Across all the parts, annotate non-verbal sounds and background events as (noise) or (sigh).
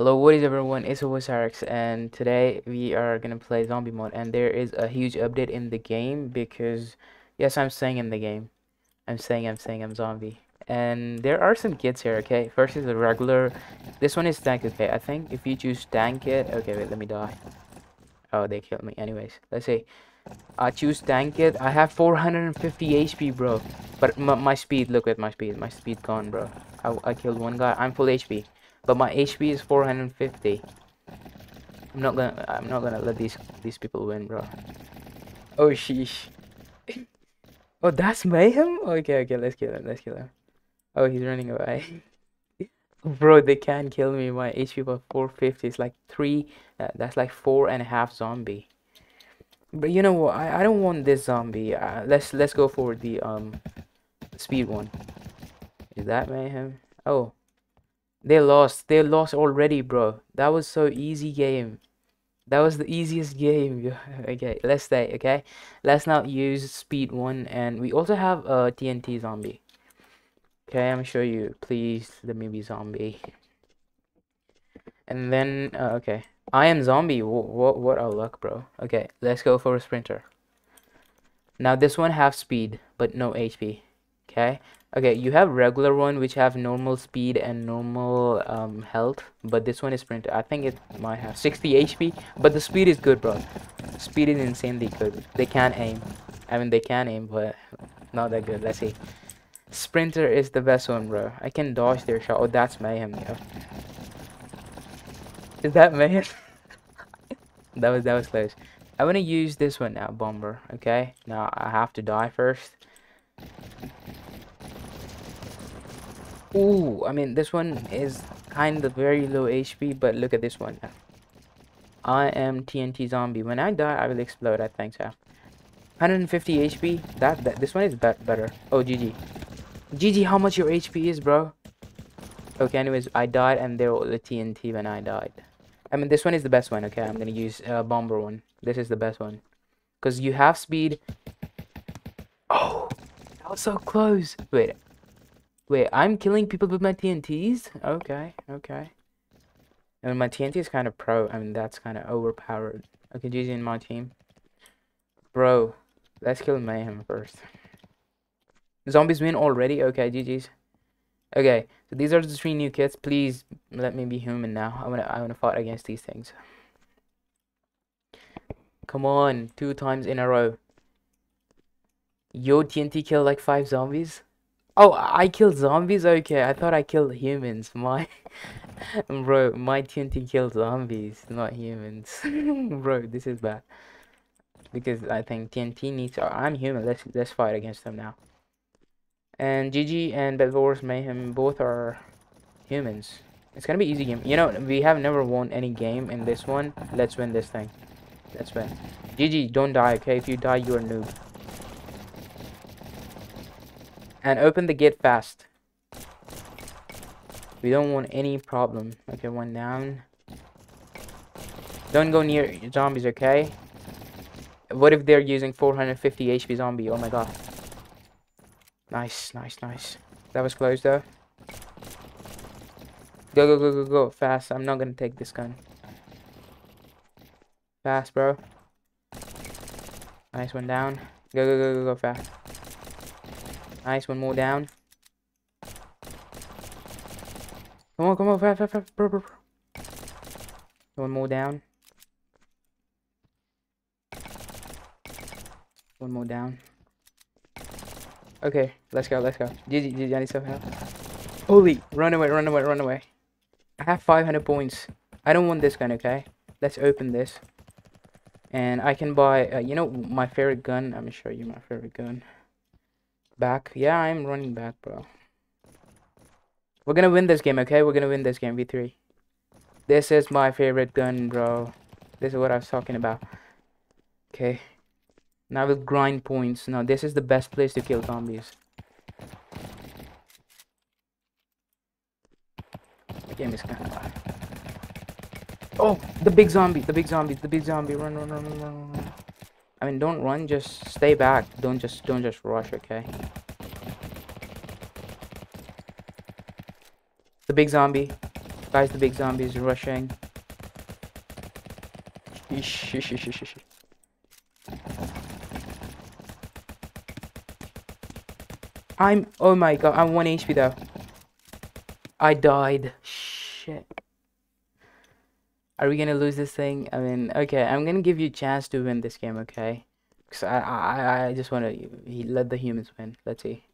Hello, what is everyone? It's Osirex, and today we are gonna play zombie mode. And there is a huge update in the game because, yes, I'm saying in the game. I'm saying, I'm saying, I'm zombie. And there are some kits here. Okay, first is a regular. This one is tank. Okay, I think if you choose tank kit. Okay, wait, let me die. Oh, they killed me. Anyways, let's see. I choose tank kit. I have 450 HP, bro. But my, my speed. Look at my speed. My speed gone, bro. I, I killed one guy. I'm full HP. But my HP is 450. I'm not gonna I'm not gonna let these these people win, bro. Oh sheesh. (laughs) oh that's mayhem? Okay, okay, let's kill him, let's kill him. Oh he's running away. (laughs) bro, they can't kill me. My HP was 450. It's like three uh, that's like four and a half zombie. But you know what? I, I don't want this zombie. Uh, let's let's go for the um speed one. Is that mayhem? Oh, they lost. They lost already, bro. That was so easy game. That was the easiest game. (laughs) okay, let's stay, okay? Let's not use speed one. And we also have a TNT zombie. Okay, I'm gonna you. Please, let me be zombie. And then, uh, okay. I am zombie. What, what, what a luck, bro. Okay, let's go for a sprinter. Now, this one have speed, but no HP. Okay, okay you have regular one which have normal speed and normal um, health but this one is sprinter i think it might have 60 hp but the speed is good bro. Speed is insanely good. They can aim. I mean they can aim but not that good. Let's see. Sprinter is the best one bro. I can dodge their shot. Oh that's mayhem yo. (laughs) is that mayhem? (laughs) That was that was close. I want to use this one now bomber okay? Now i have to die first Ooh, I mean, this one is kind of very low HP, but look at this one. I am TNT zombie. When I die, I will explode, I think so. 150 HP. That, that This one is be better. Oh, GG. GG, how much your HP is, bro? Okay, anyways, I died, and there was the TNT when I died. I mean, this one is the best one, okay? I'm gonna use a uh, bomber one. This is the best one. Because you have speed. Oh, that was so close. Wait, Wait, I'm killing people with my TNTs? Okay, okay. I mean, my TNT is kind of pro. I mean, that's kind of overpowered. Okay, GG in my team. Bro, let's kill Mayhem first. Zombies win already? Okay, GG's. Okay, so these are the three new kits. Please let me be human now. I wanna I wanna fight against these things. Come on, two times in a row. Yo, TNT killed like five zombies. Oh, I killed zombies? Okay, I thought I killed humans. (laughs) My... Bro, my TNT killed zombies, not humans. (laughs) Bro, this is bad. Because I think TNT needs... To... I'm human. Let's let's fight against them now. And GG and Bed Wars Mayhem both are humans. It's gonna be easy game. You know, we have never won any game in this one. Let's win this thing. Let's win. GG, don't die, okay? If you die, you're a noob. And open the gate fast. We don't want any problem. Okay, one down. Don't go near zombies, okay? What if they're using 450 HP zombie? Oh my god. Nice, nice, nice. That was close though. Go, go, go, go, go. Fast. I'm not gonna take this gun. Fast, bro. Nice one down. Go, go, go, go, go, fast. Nice, one more down. Come on, come on, fast, fast, fast, bro, bro. One more down. One more down. Okay, let's go, let's go. GG, GG, I need some help. Holy, run away, run away, run away. I have 500 points. I don't want this gun, okay? Let's open this. And I can buy, uh, you know, my favorite gun. I'm gonna show you my favorite gun. Back. Yeah, I'm running back, bro. We're gonna win this game, okay? We're gonna win this game, V3. This is my favorite gun, bro. This is what I was talking about. Okay. Now we'll grind points. Now, this is the best place to kill zombies. The game is kind of... Oh, the big zombie, the big zombie, the big zombie. Run, run, run, run, run. I mean, don't run, just stay back. Don't just, don't just rush, okay? The big zombie. Guys, the big zombies rushing. I'm, oh my god, I'm 1 HP though. I died. Are we gonna lose this thing? I mean, okay, I'm gonna give you a chance to win this game, okay? Cause I, I, I just wanna let the humans win. Let's see.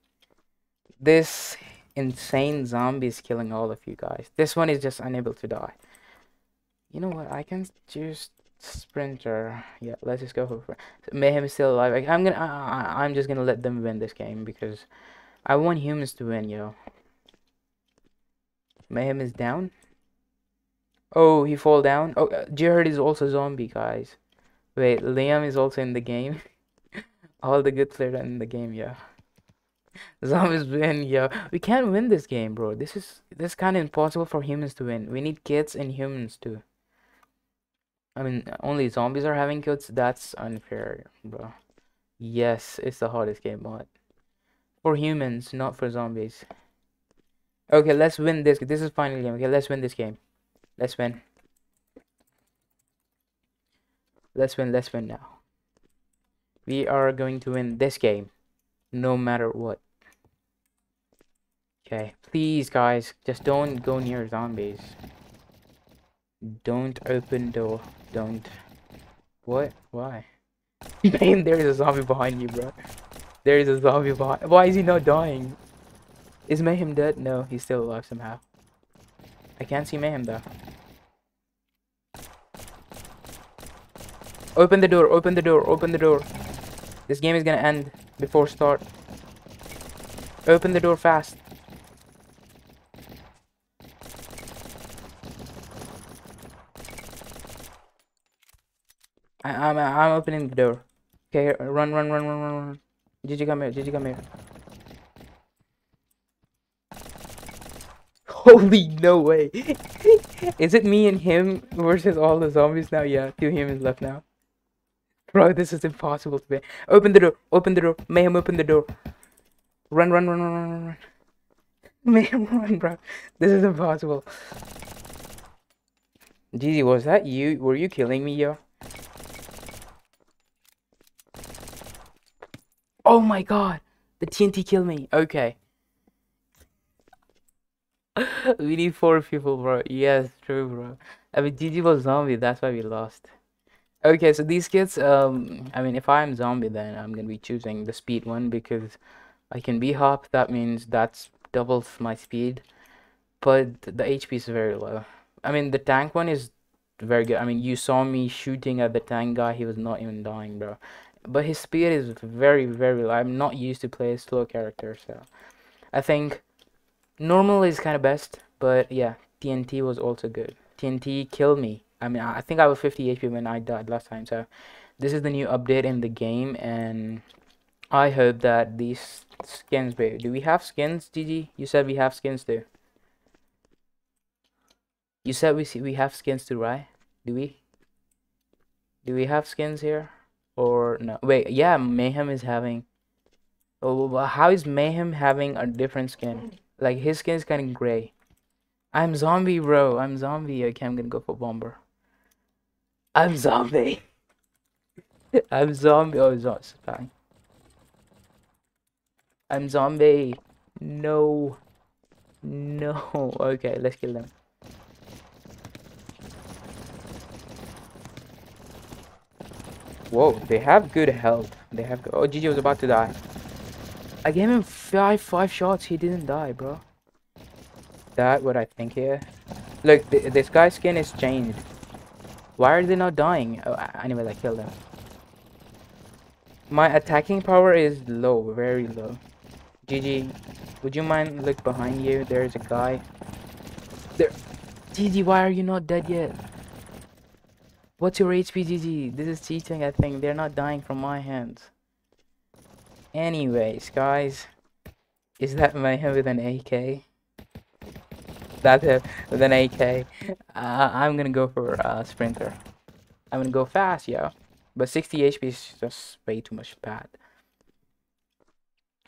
This insane zombie is killing all of you guys. This one is just unable to die. You know what? I can just sprinter. Yeah, let's just go for it. Mayhem is still alive. I'm gonna. I, I'm just gonna let them win this game because I want humans to win, yo. Mayhem is down. Oh, he fall down. Oh, uh, Gerard is also zombie, guys. Wait, Liam is also in the game. (laughs) All the good players in the game, yeah. (laughs) Zombies win, yeah. We can't win this game, bro. This is this kind of impossible for humans to win. We need kids and humans too. I mean, only zombies are having kids. That's unfair, bro. Yes, it's the hardest game mod. For humans, not for zombies. Okay, let's win this. This is final game. Okay, let's win this game. Let's win. Let's win, let's win now. We are going to win this game. No matter what. Okay, please guys, just don't go near zombies. Don't open door. Don't. What? Why? (laughs) Man, there is a zombie behind you, bro. There is a zombie behind. Why is he not dying? Is Mayhem dead? No, he's still alive somehow. I can't see Mayhem though. Open the door, open the door, open the door. This game is gonna end before start. Open the door fast. I, I'm I'm opening the door. Okay, run, run, run, run, run, run. You come here? You come here? (laughs) Holy no way. (laughs) Is it me and him versus all the zombies now? Yeah, two humans left now. Bro, this is impossible to be. Open the door. Open the door. Mayhem, open the door. Run, run, run, run, run, run. (laughs) Mayhem, run, bro. This is impossible. Jeezy, was that you? Were you killing me, yo? Oh my god. The TNT killed me. Okay. (laughs) we need four people, bro. Yes, true, bro. I mean, GG was zombie. That's why we lost. Okay, so these kids, um, I mean, if I'm zombie, then I'm gonna be choosing the speed one because I can be hop. That means that's doubles my speed, but the HP is very low. I mean, the tank one is very good. I mean, you saw me shooting at the tank guy. He was not even dying, bro. But his speed is very, very low. I'm not used to play a slow character, so I think normal is kind of best, but yeah, TNT was also good. TNT killed me. I mean, I think I was 50 HP when I died last time, so this is the new update in the game, and I hope that these skins. Do we have skins, GG? You said we have skins too. You said we see we have skins too, right? Do we? Do we have skins here? Or no? Wait, yeah, Mayhem is having. Oh, how is Mayhem having a different skin? Like his skin is kind of gray. I'm zombie, bro. I'm zombie. Okay, I'm gonna go for bomber. I'm zombie. I'm zombie. Oh, it's fine. I'm zombie. No. No. (laughs) Okay, let's kill them. Whoa, they have good health. They have. Good oh, GG was about to die. I gave him five five shots. He didn't die, bro. That what I think here. Look, th this guy's skin is changed. Why are they not dying? Oh, anyway, I killed them. My attacking power is low, very low. GG, would you mind look behind you? There's a guy. There. GG, why are you not dead yet? What's your HP, GG? This is cheating, I think. They're not dying from my hands. Anyways, guys, is that my Mayhem with an AK? That him with an AK. Uh, I'm gonna go for a uh, sprinter. I'm gonna go fast, yo. But 60 HP is just way too much bad.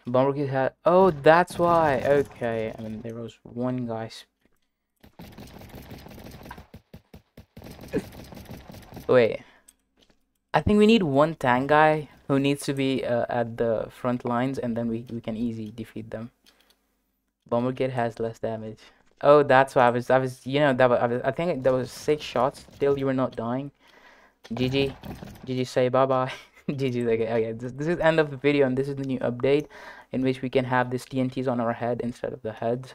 Bumblekill had. Oh, that's why. Okay. I mean, there was one guy. Wait. I think we need one tank guy who needs to be uh, at the front lines, and then we, we can easy defeat them. Bombergate has less damage. Oh, that's why I was, I was, you know, that was, I, was, I think there was six shots. Still, you were not dying. GG. GG say bye-bye. (laughs) GG. Okay, okay. This, this is end of the video and this is the new update in which we can have these TNTs on our head instead of the heads.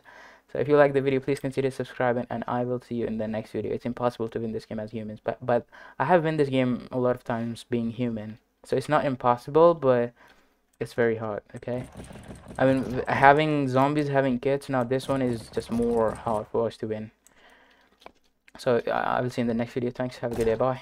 So if you like the video, please consider subscribing, and I will see you in the next video. It's impossible to win this game as humans, but but I have won this game a lot of times being human. So it's not impossible, but it's very hard. Okay, I mean having zombies, having kids. Now this one is just more hard for us to win. So I will see you in the next video. Thanks. Have a good day. Bye.